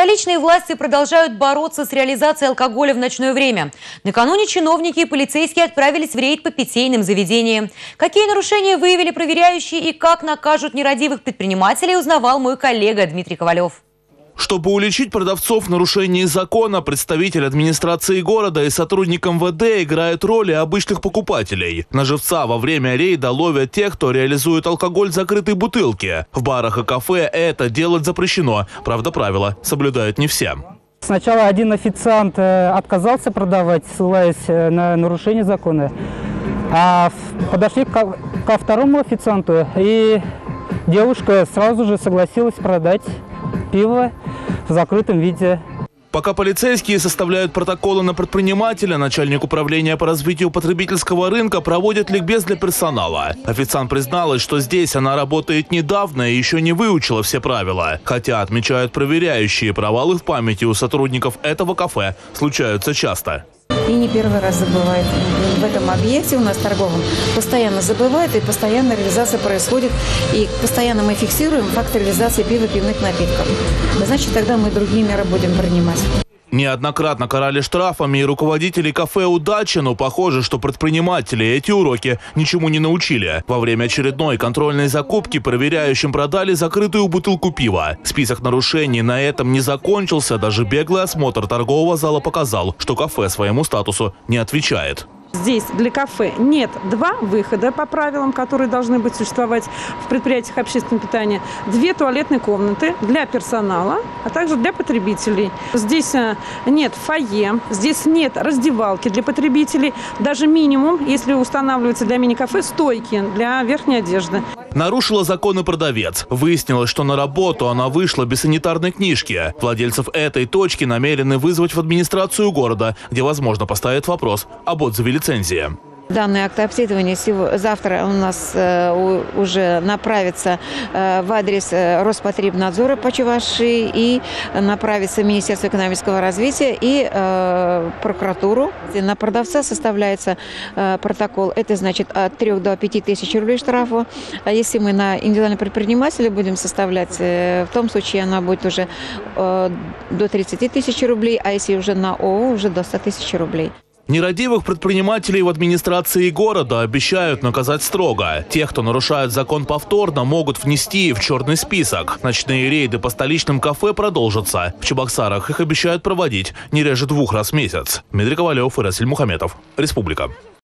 Столичные власти продолжают бороться с реализацией алкоголя в ночное время. Накануне чиновники и полицейские отправились в рейд по питейным заведениям. Какие нарушения выявили проверяющие и как накажут нерадивых предпринимателей, узнавал мой коллега Дмитрий Ковалев. Чтобы уличить продавцов в нарушении закона, представитель администрации города и сотрудник МВД играют роли обычных покупателей. На живца во время рейда ловят тех, кто реализует алкоголь в закрытой бутылке. В барах и кафе это делать запрещено. Правда, правила соблюдают не все. Сначала один официант э, отказался продавать, ссылаясь э, на нарушение закона. А подошли ко, ко второму официанту, и девушка сразу же согласилась продать пиво закрытом виде. Пока полицейские составляют протоколы на предпринимателя, начальник управления по развитию потребительского рынка проводит ликбез для персонала. Официант призналась, что здесь она работает недавно и еще не выучила все правила. Хотя, отмечают проверяющие, провалы в памяти у сотрудников этого кафе случаются часто и не первый раз забывает. В этом объекте у нас торговом постоянно забывает, и постоянно реализация происходит. И постоянно мы фиксируем факт реализации пива пивных напитков. Значит, тогда мы другие меры будем принимать. Неоднократно карали штрафами и руководители кафе «Удача», но похоже, что предприниматели эти уроки ничему не научили. Во время очередной контрольной закупки проверяющим продали закрытую бутылку пива. Список нарушений на этом не закончился, даже беглый осмотр торгового зала показал, что кафе своему статусу не отвечает. Здесь для кафе нет два выхода по правилам, которые должны быть существовать в предприятиях общественного питания. Две туалетные комнаты для персонала, а также для потребителей. Здесь э, нет фойе, здесь нет раздевалки для потребителей. Даже минимум, если устанавливается для мини-кафе, стойки для верхней одежды. Нарушила законы продавец. Выяснилось, что на работу она вышла без санитарной книжки. Владельцев этой точки намерены вызвать в администрацию города, где, возможно, поставят вопрос об отзыве лицензии. Данный акт обследования завтра у нас э, уже направится э, в адрес э, Роспотребнадзора по Чувашии и направится в Министерство экономического развития и прокуратуру. На продавца составляется протокол. Это значит от 3 до 5 тысяч рублей штрафу. А если мы на индивидуального предпринимателя будем составлять, в том случае она будет уже до 30 тысяч рублей, а если уже на ООО, уже до 100 тысяч рублей. Нерадивых предпринимателей в администрации города обещают наказать строго. Тех, кто нарушает закон повторно, могут внести в черный список. Ночные рейды по столичным кафе продолжатся. В Чебоксарах их обещают проводить не реже двух раз в месяц. Дмитрий Ковалев и Расиль Мухаметов. Республика.